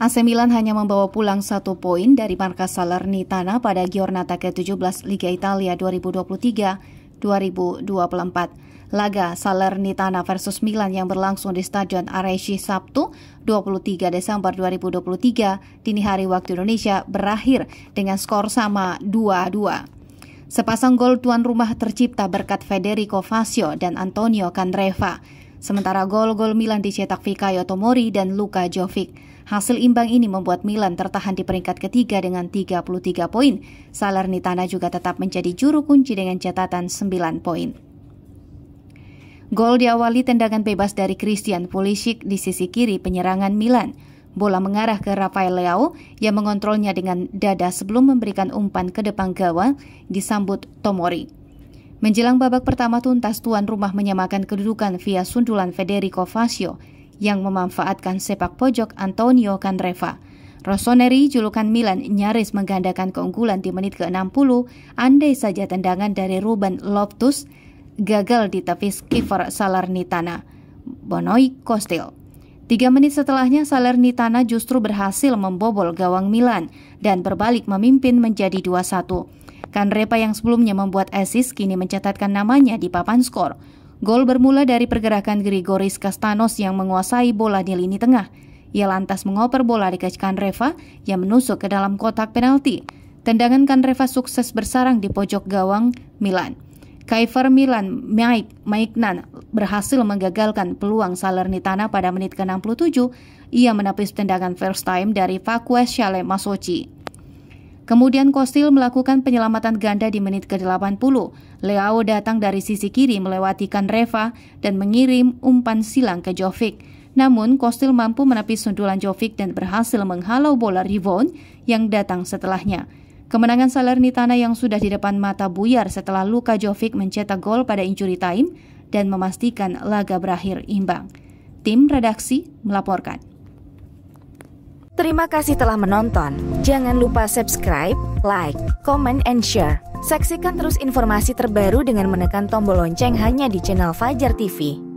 AC Milan hanya membawa pulang satu poin dari markas Salernitana pada Giornata ke-17 Liga Italia 2023-2024. Laga Salernitana versus Milan yang berlangsung di Stadion Arechi Sabtu 23 Desember 2023 dini hari waktu Indonesia berakhir dengan skor sama 2-2. Sepasang gol tuan rumah tercipta berkat Federico Fasio dan Antonio Candreva. Sementara gol-gol Milan dicetak Fikayo Tomori dan Luka Jovic. Hasil imbang ini membuat Milan tertahan di peringkat ketiga dengan 33 poin. Salernitana juga tetap menjadi juru kunci dengan catatan 9 poin. Gol diawali tendangan bebas dari Christian Pulisic di sisi kiri penyerangan Milan. Bola mengarah ke Rafael Leao yang mengontrolnya dengan dada sebelum memberikan umpan ke depan gawang disambut Tomori. Menjelang babak pertama tuntas, tuan rumah menyamakan kedudukan via sundulan Federico Fasio yang memanfaatkan sepak pojok Antonio Candreva. Rossoneri, julukan Milan, nyaris menggandakan keunggulan di menit ke-60, andai saja tendangan dari Ruben Loftus gagal di ditepis kiper Salernitana, Bonoi Kostil. Tiga menit setelahnya Salernitana justru berhasil membobol gawang Milan dan berbalik memimpin menjadi 2-1. Kanrepa yang sebelumnya membuat assist kini mencatatkan namanya di papan skor. Gol bermula dari pergerakan Grigoris Castanos yang menguasai bola di lini tengah. Ia lantas mengoper bola di kaki Kanreva yang menusuk ke dalam kotak penalti. Tendangan Kanreva sukses bersarang di pojok gawang Milan. Kaifer Milan Mike Maiknan berhasil menggagalkan peluang Salernitana pada menit ke-67. Ia menepis tendangan first time dari Vakues Shale Masochi. Kemudian Kostil melakukan penyelamatan ganda di menit ke-80. Leao datang dari sisi kiri melewati Reva dan mengirim umpan silang ke Jovic. Namun, Kostil mampu menepis sundulan Jovic dan berhasil menghalau bola Rivon yang datang setelahnya. Kemenangan Salernitana yang sudah di depan mata buyar setelah Luka Jovic mencetak gol pada injury time dan memastikan laga berakhir imbang. Tim redaksi melaporkan. Terima kasih telah menonton. Jangan lupa subscribe, like, comment, and share. Saksikan terus informasi terbaru dengan menekan tombol lonceng hanya di channel Fajar TV.